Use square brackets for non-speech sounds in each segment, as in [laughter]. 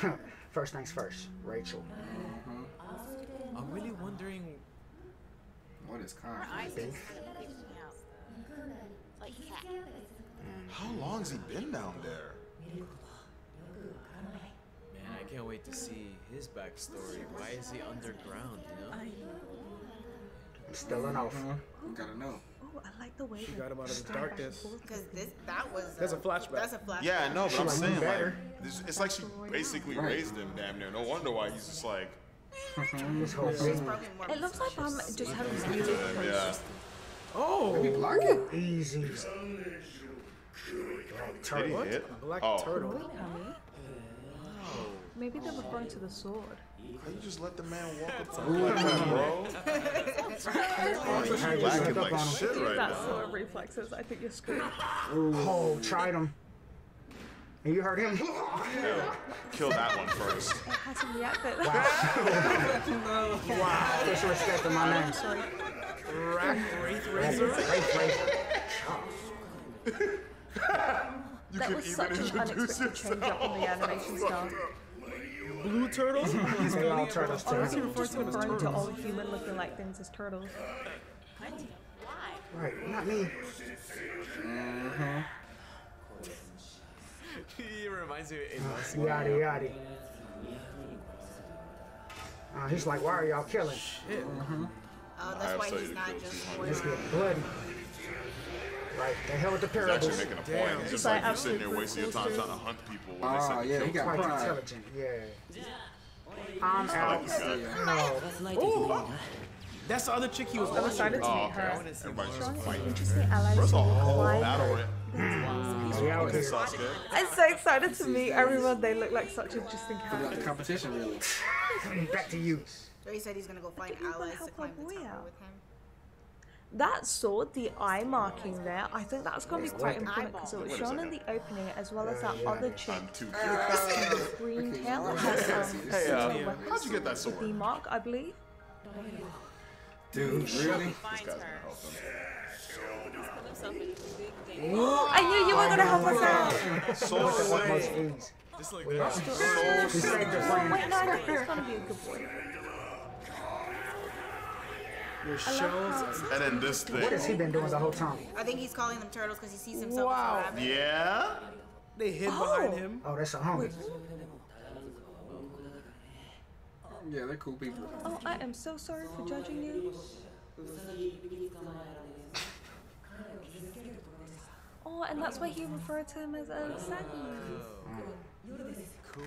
[laughs] first things first, Rachel. Mm-hmm. I'm really wondering. What is Her conflict? eyes just kind of creeps me out. Like cat. Mm. How long's he been down there? Man, I can't wait to see his backstory. Why is he underground? You know. I'm still an off. You gotta know. Oh, I like the way She got him out of the darkness. Because this that was That's a flashback. That's a flashback. Yeah, I know, but I'm like, saying "You like, this, it's like she basically Right. raised him damn near. No wonder why he's just like, [laughs] This whole thing. It looks like I'm just having a music. uh, yeah. Oh, Block it. easy. Like Did he turtle. black Oh, turtle. Wait. Maybe they're referring to the sword. How you just let the man walk [laughs] up on you [laughs] like that, bro? Hey, You just lacking like on shit right That's now. sort of reflexes. I think you're screwed. Oh, tried him. And you heard him. Yeah. Kill that one first. [laughs] It hasn't reacted. Wow. Disrespect to my name. Rak, Wraith Razor. Wraithraiser. You That can was even such an introduce unexpected change up in the animation style. Blue turtles. [laughs] They all turtles Oh, is he referring to referring to all human-looking like things as turtles? Why? Right, not me. Mm-hmm. [laughs] he reminds me of Amos. Yada yada. Uh, he's like, why are y'all killing? Mm-hmm. Oh, I that's why he's not just 200. Just get uh, bloody. Right, the hell with the He's actually making a point. It's just Like, like you sitting there wasting your time trying to hunt people when they Ah, said yeah, to he got Quite pride. intelligent, yeah. I'm out. No. That's the other chick he was I'm watching. excited to Oh, meet okay. her. Everybody's just fighting. interesting allies First of who all, battle the- it. We out here. Sasuke. I'm so excited to meet everyone. They look like such interesting Put it the competition really. [laughs] Back to you. So he said he's gonna go find you wanna allies to climb the boy tower with him. That sword, the eye marking there, I think that's going to be quite important because it was shown in the opening as well as that other chick. I'm too curious. Um, green tail [laughs] has um, Hey, similar uh, how'd you get that The sword? mark, I believe. Dude, really? Finds This guy's gonna help him. Put himself in a big danger. I knew you were going to help us out. So Utmost Just like that. We saved. Wait, no, I he's going to be a good boy. Your shells. And then this What has he been doing the whole time? I think he's calling them turtles because he sees himself Wow. as a rabbit. Yeah? They hid Oh. behind him. Oh, that's a homie. Yeah, they're cool people. Oh, I am so sorry for judging you. [laughs] Oh, and that's why he referred to him as a Sagi. Oh. Cool.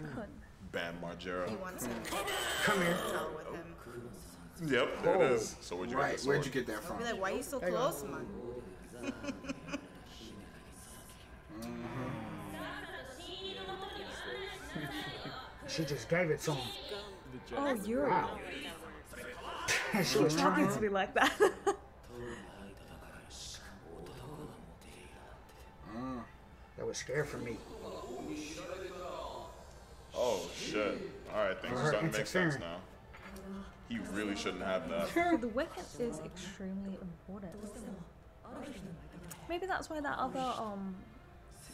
Bam Margera. He wants him Come here. tell with him. [laughs] Yep, there it is. So where'd you get Right, the where'd you get that from? Be like, why are you so close, man? [laughs] She just gave it to him. Oh, you're Wow. [laughs] she was talking trying. to me like that. Mm. That was scary for me. Oh shit. Alright, things are starting to make sense now. He really shouldn't have that. [laughs] the weapon is extremely important. Maybe that's why that other um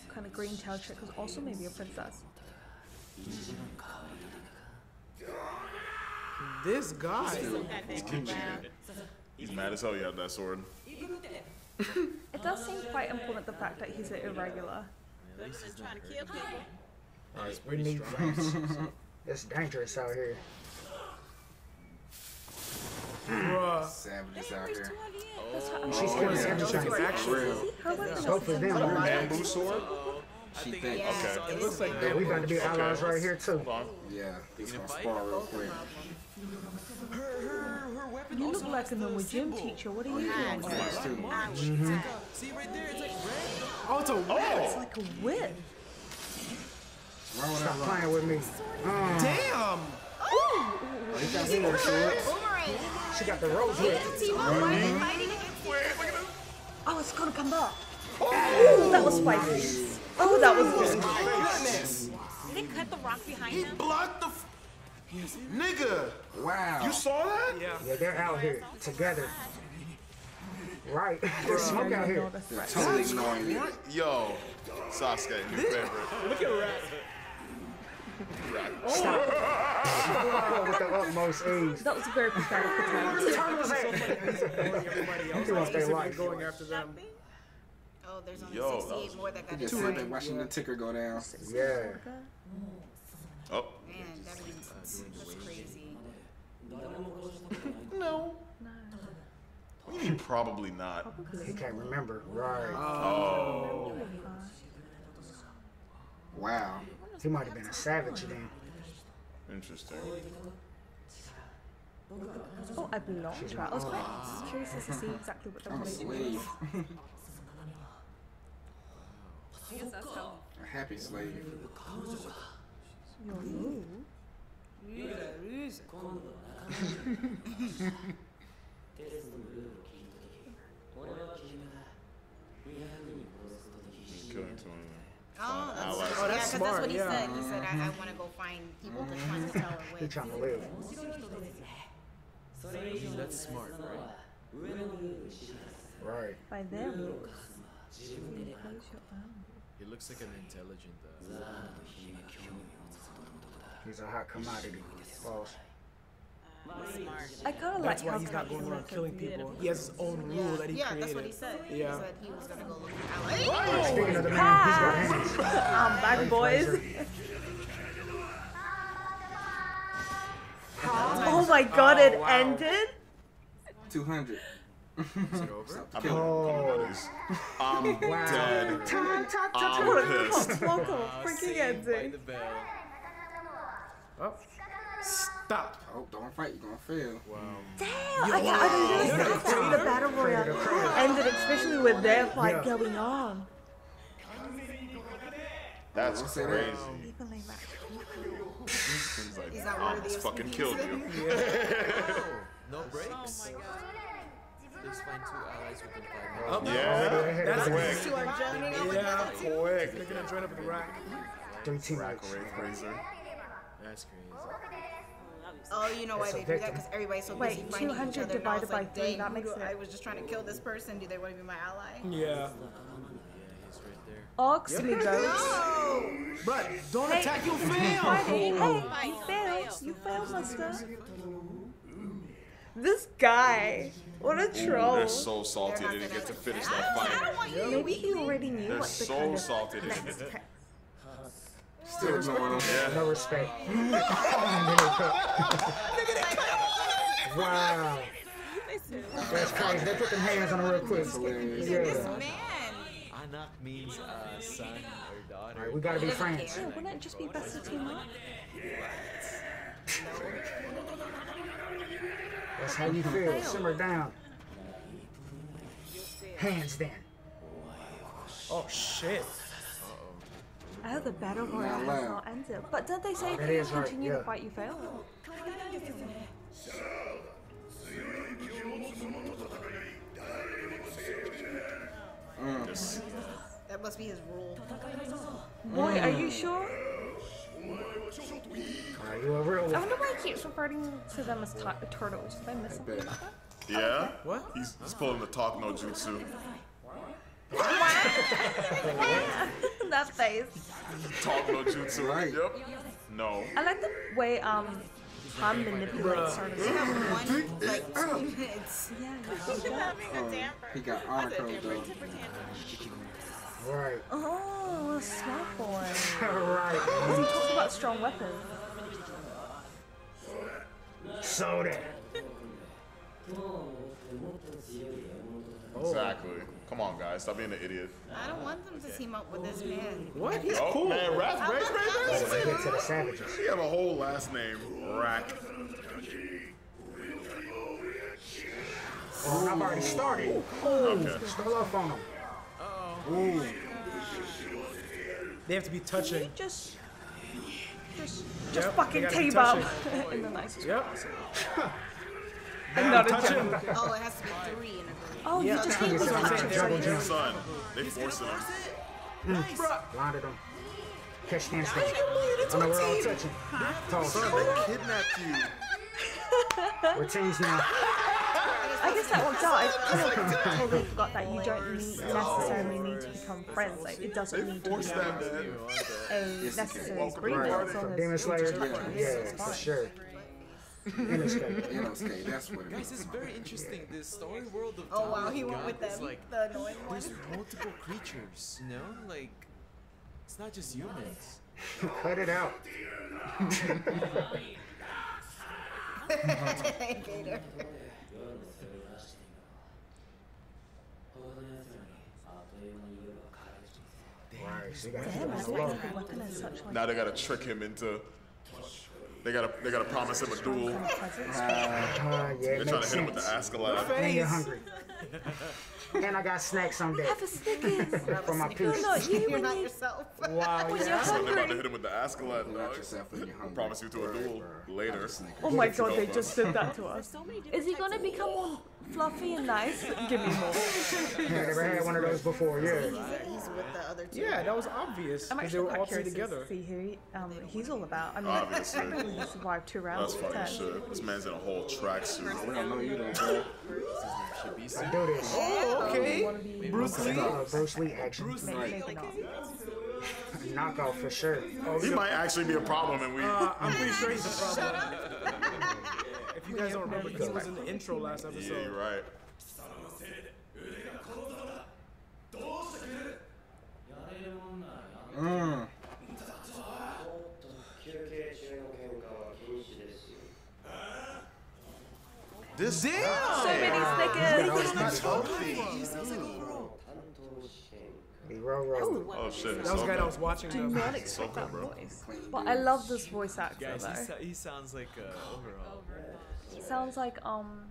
kind of green tail chick was also maybe a princess. This guy. He's mad as hell you have that sword. It does seem quite important the fact that he's an irregular. Just trying to kill people. Right, we need friends. It's dangerous out here. Bruh. Savages out here. That's how, She's killing everything. Real. her weapon is Both of them. similar. Bamboo sword? She thinks. Yeah, Okay. it looks like Yeah, we about to be allies right here too. Hold on. Yeah, it's gonna spar real quick. You look like a normal gym teacher. What are you doing? Thanks, too. See right there, it's like red. Oh, it's a whip. It's like a whip. Stop playing with me. Mm, Damn. Oh, he got some more swords. Boomerang! She got the rose whip. Team up, fighting, fighting against Oh, it's gonna come back. Oh, that was spicy. Oh, that was good. Oh goodness. Did they cut the rock behind He him? blocked the. F- Nigga! Wow. You saw that? Yeah. Yeah, they're out here together. Right. [laughs] There's smoke out here. They're totally ignoring you. Yo, Sasuke, new favorite. Look at Rat. Stop. With the utmost ease. That was a very pathetic attempt. Turn his head. Ignoring everybody. He wants their life. going after them. Oh, there's only Yo, 68 was- more that He got just destroyed. sitting there watching the ticker go down. Yeah. Oh, Man, that means uh, that's crazy. no. What do you mean probably not? He can't remember. Right. Oh. oh. Wow. He might have been a savage then. Interesting. Oh, I belong to her. I was quite curious to see exactly what I'm a the slave. I guess that's how. [laughs] A happy slave. Killing two of. Oh, that's, Oh, that's 'cause smart, that's what he yeah. said. He said, I, I want to go find people to try to tell her He with. trying to live. That's smart, right? Right. by their rules. Impose your own. He looks like an intelligent. Uh, He's a hot commodity. False. I kind of like why how he's not going around killing people. He has his own rule that he yeah, created. that's what he said. He Yeah. said he was going to go look for allies. Speaking of the man, he's got hands. I'm back, boys. My god, it ended? 200. is it over? I've been looking at this. I'm [laughs] Wow. dead. Time, time, time, I'm time. pissed. Welcome, Ah, [laughs] freaking ending. Oh. Stop. Oh, don't fight. You're going to fail. Wow. Damn, I, can't, I didn't realize that the battle royale ended, especially with their fight Yeah. going on. That's Don't say that. crazy. Even like that. He's like, He's I almost fucking killed you. [laughs] No breaks. Oh my god. Please find two allies within five Oh, minutes. Yeah. That's Quick. Two are joining up Yeah. other. Quick. They're gonna join up with the rack. Three Rak teammates. Wraithraiser. That's crazy. Oh, you know why That's a they do that? Because everybody's so Wait, busy finding each other. And I was divided by like, three, dang, that who makes it- I was just trying to kill this person. Do they want to be my ally? Yeah. Yeah, he's. Ox me goes. No! But don't attack, you'll fail. Hey, hey, you failed. You failed, Mister. This guy. What a troll. They're so salty they didn't get to finish that I fight. don't want you. Maybe he already knew They're what the so kind of salty they next didn't. te- [laughs] Still ignoring him. No respect. wow. That's crazy. They put them hands on her real quick. hilarious. This Yeah. Man. Anak means uh, son or daughter. Alright, we gotta be friends. Yeah, wouldn't it just be best to team up? That's how you feel. Simmer down. Hands then. Oh shit. Oh, the battle royale has not ended. But don't they say if you is right, continue yeah. the fight, you fail? Must be his rule. Boy, are you sure? Are you a real I wonder why he keeps referring to them as tu- turtles. Did I miss something about that? Yeah? What? He's, he's pulling the talk no jutsu. [laughs] [laughs] that face. Talk no jutsu. Right. Yep. No. I like the way um Han manipulates turtles. They have one, like, two minutes. [laughs] Yeah. Having a Oh, damper. he got honor code though. Temper tantrum. Right. Oh, smart boy. [laughs] Right. He talks about strong weapons. Soda. Oh. Exactly. Come on, guys. Stop being an idiot. I don't want them to team up with this man. What? He's Oh, cool. man. Wrath I Wraith want Razor? them Get to the savages. He have a whole last name. Rak. Oh, I've already started. Okay. Still up on them. They have to be touching. Just, just, just they fucking gotta team [laughs] up in the nicest. Yep. And [laughs] not a touching. Oh, it has to be three in a group. Oh, you just hit It's with hmm. a the double touching. jump. Son, they forcing him. Blinded them. Catch stand still. I know we're all touching. Toss. They kidnapped you. We're teams [laughs] now. I guess that works out. I kind of totally forgot that you don't need, necessarily need to become become friends. Like it doesn't need to be forced a, a necessary Welcome agreement. the As party. long as Demon you Slayer, just yeah, for sure. Interstate. Inosuke, that's what it Guys, it's very interesting. This story world of Oh wow, Tower he of went God with is them. like the annoying one. there's multiple creatures, you know? Like it's not just humans. [laughs] Cut it out. [laughs] Gator. Right, so you gotta Damn, keep I it didn't low. think the weapon is such like Now they gotta trick him into. They gotta they gotta promise him a duel. kind of presence. Uh, yeah, They're it trying makes to hit him with the sense. Askeladd. And you're hungry. and I got snacks on deck Have a Snickers. [laughs] for my You're piece. not you You're not yourself. [laughs] Wow, When you're yeah. So they're about to hit him with the Askeladd, Not dog. yourself when you're hungry. Promise you to a duel later. Oh my god, they just did that to us. Is he gonna become all fluffy and nice? [laughs] Give me more. [laughs] I never had one of those before, yeah. He's with the other two. Yeah, that was obvious. I'm Because they were all three together. to see who he, um, he's all about. I mean, Obviously. apparently he survived two rounds That's with funny shit. This man's in a whole tracksuit. We don't know you though, bro. I do this. Oh, okay. Wanna be Bruce Lee. Uh, Bruce Lee action. Maybe, maybe not. Knockout for sure. He might actually be a problem, and we. Uh, I'm pretty sure he's a problem. If you guys don't remember, he was in the intro last Yeah, episode. you're right. Mm. This So many Snickers. Be roll roll. Oh shit. That was the guy that Ahsoka. was watching Do not expect that bro. voice. But I love this voice actor Guys, he, though. so- he sounds like uh, overall. He sounds like um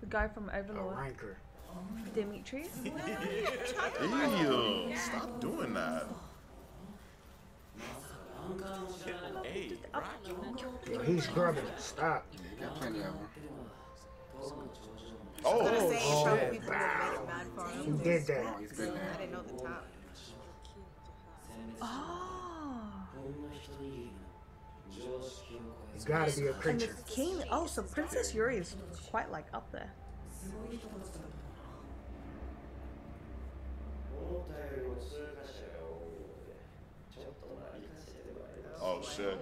the guy from A Overlord, ranker. Demetrius. [laughs] Ew, stop doing that. Hey, Rock. Yo, he's grubbing. Stop. You got plenty of them. Oh, Say shit. probably people would make it bad for He him. did that. Oh, he's been I didn't know the top. Oh. He's gotta be a And the king. Oh, so Princess Yuri is quite like up there. oh shit.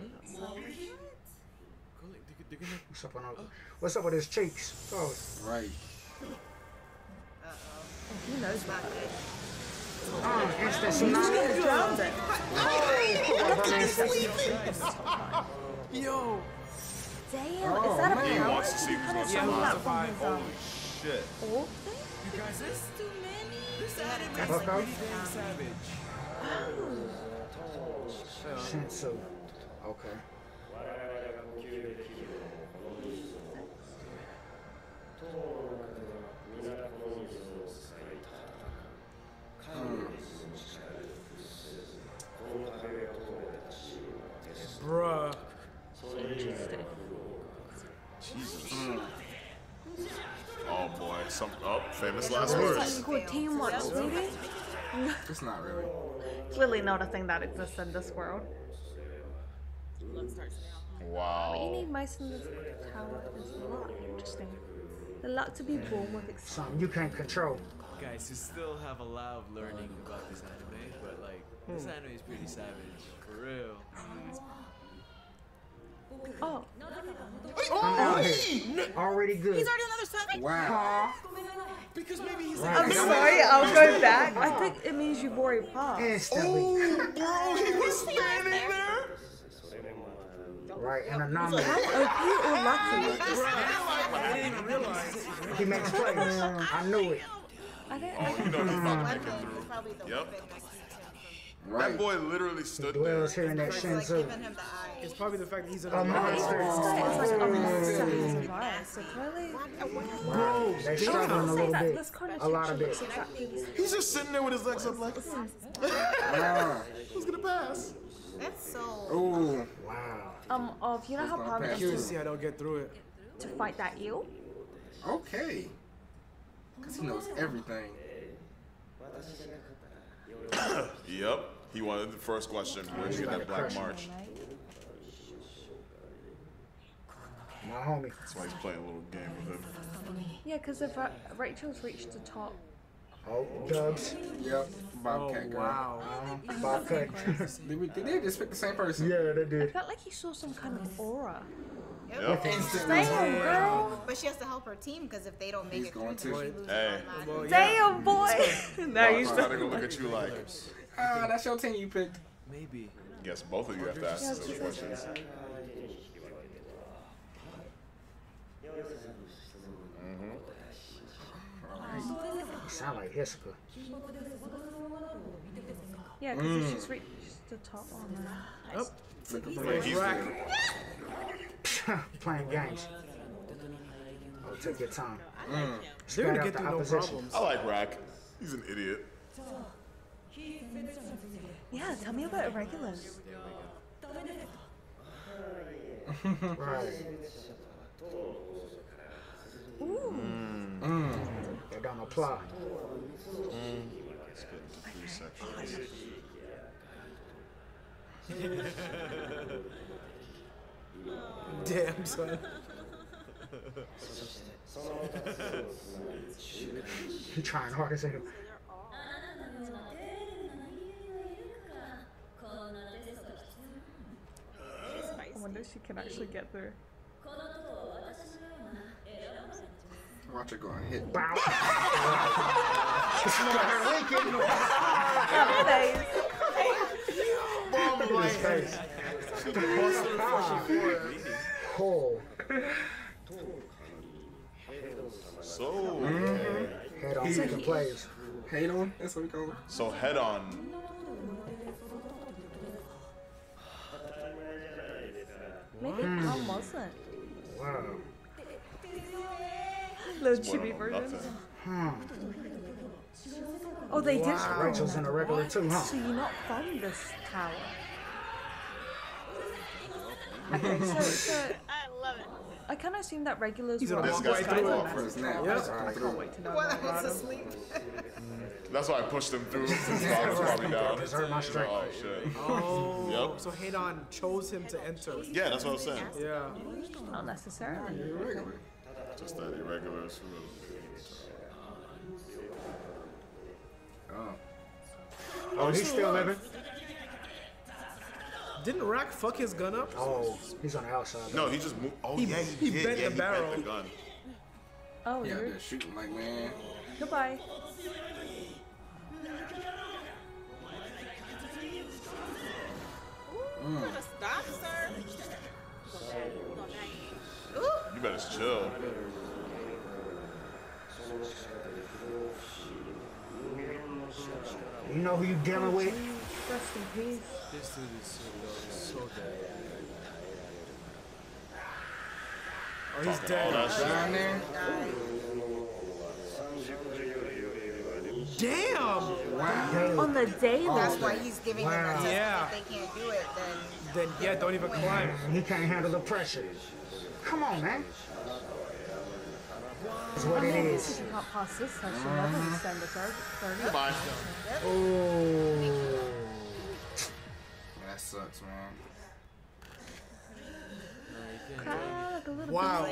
What's up, on all- What's up with his cheeks? Oh, Right. Oh, who knows Not what? Good. oh instant He's tsunami. gonna drown it. Yo! Damn, is that a man. He power? wants to see who's gonna of survive. like from his um, Shit. orb thing. You guys, this, Too many. this anime is Bucko? pretty damn savage. Shinsu. Okay. Bruh. Jesus. Oh boy. Some oh, famous last words. like called teamwork, sweetie. It's not really. Clearly not a thing that exists in this world. Wow. What you Wow. need most in this tower is luck. Interesting. The luck to be born with experience. Something you can't control. Guys, you still have a lot of learning about this anime, but like, this hmm. anime is pretty savage. For real. Oh, I'm. Already good. He's already another seven. Wow. Because maybe he's Right. I'm sorry. I'll go back. I think it means you've already passed. Instantly. bro, he was standing there. Right, an anomaly. How OP or lucky? I didn't realize. He makes plays. I knew it. I don't. Oh, you know he's about to make it through. is probably the Yep. weapon next to him. Right. That boy literally stood there. Dwells here in that It's like Shinsu. giving him the eye. It's probably the fact that he's an A monster. It's like a monster who's a virus. So clearly, Wow. They're struggling a little bit. this kind of A lot of bit. looks exactly the same. He's just sitting there with his legs up like, who's [laughs] gonna pass? That's so. Oh, Wow. Um, of you know how gonna Palmer Curious to see how they'll get through it. to fight that eel? Okay. Cause he knows everything. [coughs] Yep. He wanted the first question. Where'd you get that black march? My homie. That's why he's playing a little game with him. Yeah, because if Ra- Rachel's reached the top Oh, Dubs. Yep. Oh Bobcat girl. wow. Uh, Bob Cut. Did, we, did they just pick the same person? yeah, they did. I did. felt like he saw some kind of aura. Yep. Damn, girl. But she has to help her team because if they don't make He's it through, going then to. she loses Hey. automatically. Well, yeah. Damn, [laughs] boy. [laughs] now Why you why they gonna look at you like? Ah, that's your team you picked. Maybe. Guess both of you have to ask those questions. Sound like Hiska. Yeah, because it's just reached the top one. Yep. Looking for Yeah, Rak. Playing games. Oh, take your time. Mm. They're gonna out get the through no opposition. problems. I like Rak. He's an idiot. Yeah, tell me about irregulars. Right. Ooh. Mm. They don't apply. Mm. Split into three sections. Damn, son. He trying hard as hell. I wonder if she can actually get there. Watch her go and hit. Bow. Nowadays. Look at his face. Oh, So, head on second plays. Hate on? That's what we call it. so head on. Maybe Tom hmm. wasn't. Wow. Little Spoil chibi version. nothing. Hmm. Oh, they did. Rachel's in a regular too, huh? So you're not from this tower. Okay, so, [laughs] so I love it. I kind of assume that regulars He's were gonna on walk the right through Skyline it. For his nap. Yep. I right. can't wait to know While more I was asleep. [laughs] That's why I pushed him through [laughs] since I was probably down. Deserve my strength. Oh shit. Oh, Yep. so Headon chose him to enter. Yeah, that's what I was saying. Yeah. Not necessarily. Regular. Just that irregulars. Oh. Oh, he's still living. Didn't Rak fuck his gun up? Oh, he's on the outside. No, he just moved. Oh He- yeah, he did. bent yeah, the he barrel. bent the gun. Oh, Yeah, you're they're shooting like, man. goodbye. Mm. Stop, sir. You better chill. You know who you dealing with? Rest in peace. This dude is so, so dead. Oh, he's dead. that. Down there. Damn! Wow. On the day That's why he's giving them that test. Yeah. If they can't do it, then Then yeah, don't even climb. He can't handle the pressure. Come on, man. That's what it If is. you can't pass this test, you'll never extend the third. third. Oh. That sucks, man. Cry like a little Wow.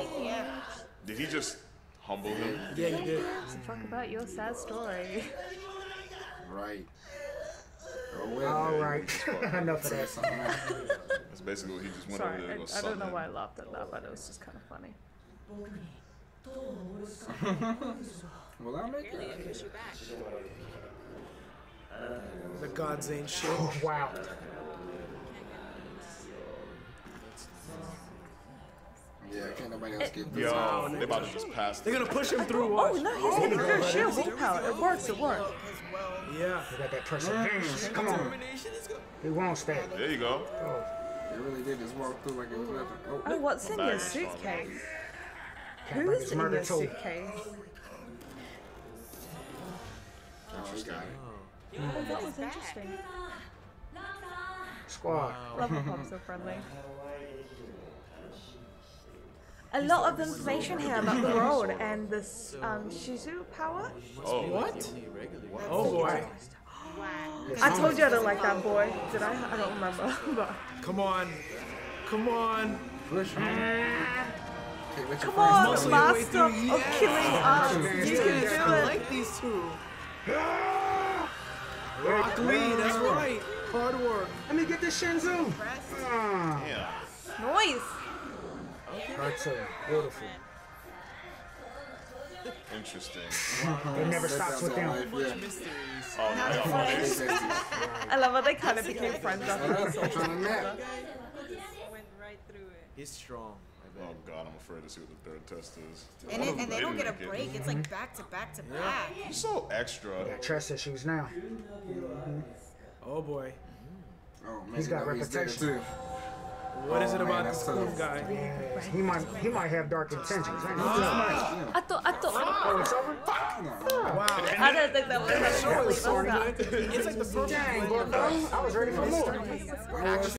Did he just humble him? Yeah, he did. So talk about your sad story. Right. Well, All man. right. [laughs] Enough of Say that. something. That's basically what he just went Sorry, over there. I, I don't know suck why I laughed at that, but it was just kind of funny. [laughs] Well, I'll make it. Push you back. The gods ain't shit. Oh, wow. [laughs] Yeah, can't nobody else get through. Yo, they about to just pass. They're gonna push him through. Oh no, he's getting good sheer willpower. It works, it works. Yeah. He got that perseverance. Come on. Determination is good. He won't stay. There you go. Oh. They really did just walk through like it was nothing. Oh, Oh, what's in your suitcase? Who's in murder your suitcase? oh, he got it. Oh, that was interesting. Squad. Love a pop so friendly. [laughs] A lot of information here about the world and this um, Shinsu power. Oh, What? Oh boy. [gasps] I told you I don't like that boy. Did I? I don't remember. [laughs] but Come on. Come on. Push him. Okay, let your come on, Muscle master through. of killing arms. You can Yes, do I like these two. Rock Lee, that's right. Hard work. Let me get this Shinsu. Ah, Yeah. Noise. That's so beautiful. Interesting. It never stops with them. Yeah. Mysteries. Oh, no. I love how they kind of became friends after this. I'm trying. Went right through it. He's strong. I Oh god, I'm afraid to see what the third test is. And, it, and they don't get a Didn't make it. break. It's like back to back to back. You're so extra. Got trust issues now. Oh boy. Mm-hmm. Mm-hmm. Oh, man, He's got you know he's there, too. What is Oh, it about that's this cool tough. guy? Yeah, he might he might have dark intentions. I ah. know this much. I thought, I thought, Oh, it's over? Wow. I didn't think that was That going was so leave us out. good. It's like the perfect Dang, bro. I was ready for more. Oh,